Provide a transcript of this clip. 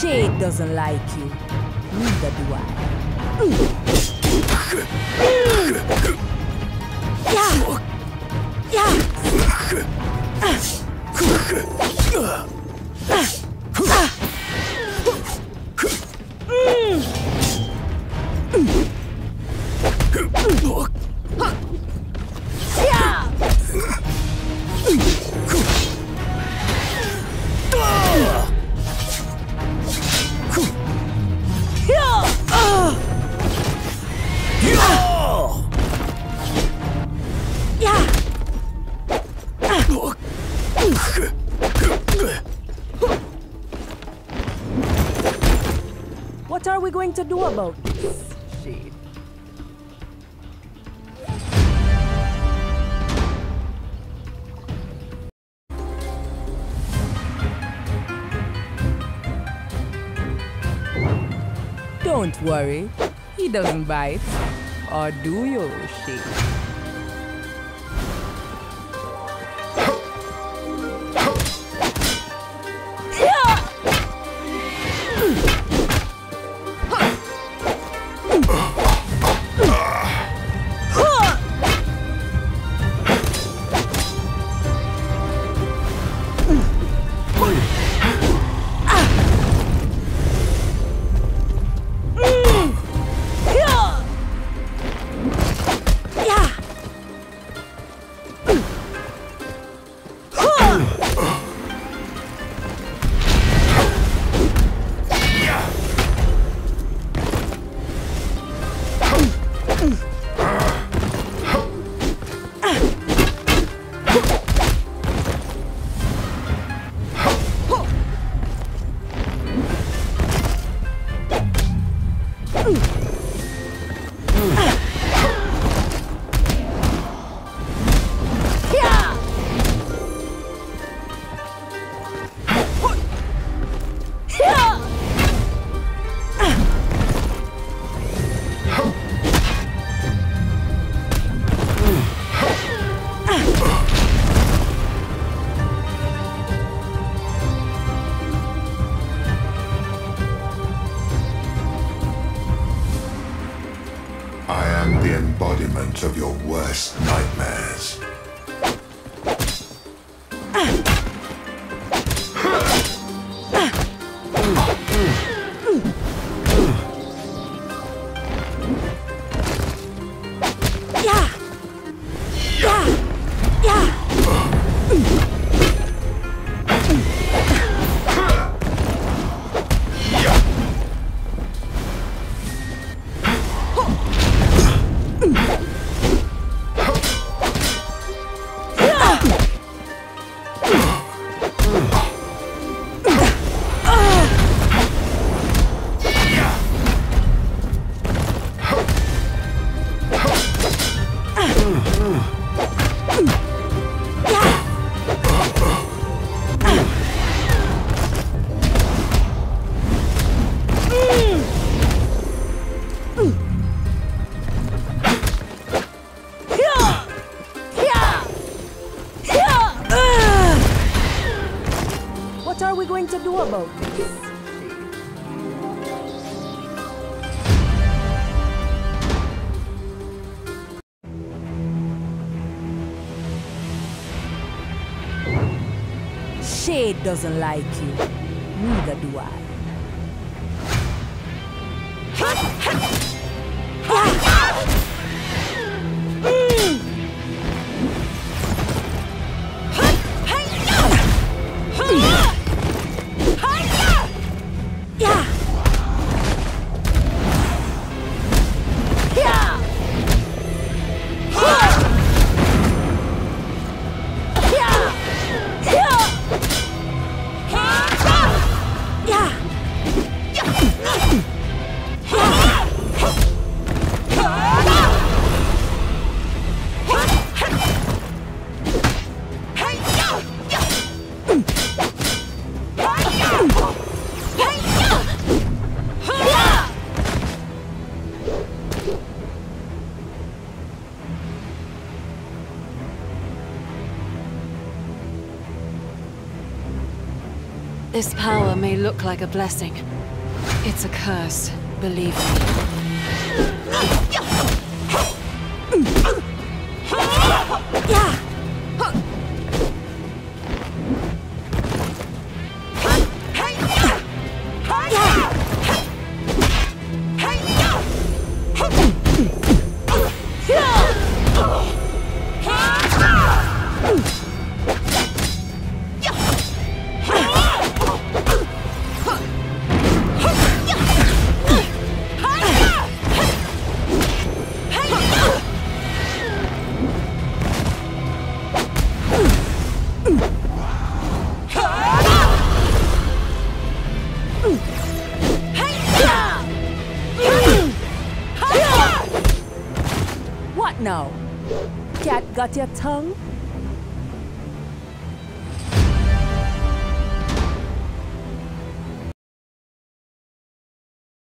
Shade doesn't like you. Neither do I. Yeah! Yeah! Yeah! We going to do about this? Shade. Don't worry, he doesn't bite. Or do you, Shade? Of your worst nightmares. What are we going to do about this? Shade doesn't like you. Neither do I. This power may look like a blessing. It's a curse, believe me. Yeah! Now? Cat got your tongue?